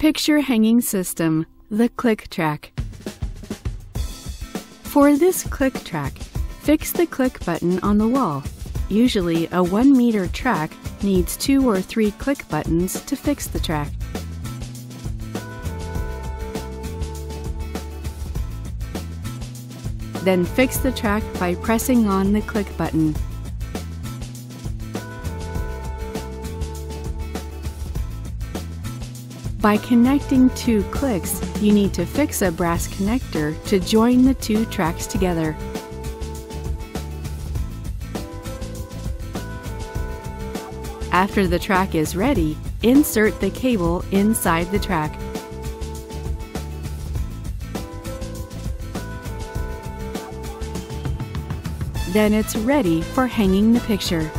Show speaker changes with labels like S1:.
S1: Picture Hanging System, the Click Track. For this click track, fix the click button on the wall. Usually, a 1 meter track needs two or three click buttons to fix the track. Then fix the track by pressing on the click button. By connecting two clicks, you need to fix a brass connector to join the two tracks together. After the track is ready, insert the cable inside the track. Then it's ready for hanging the picture.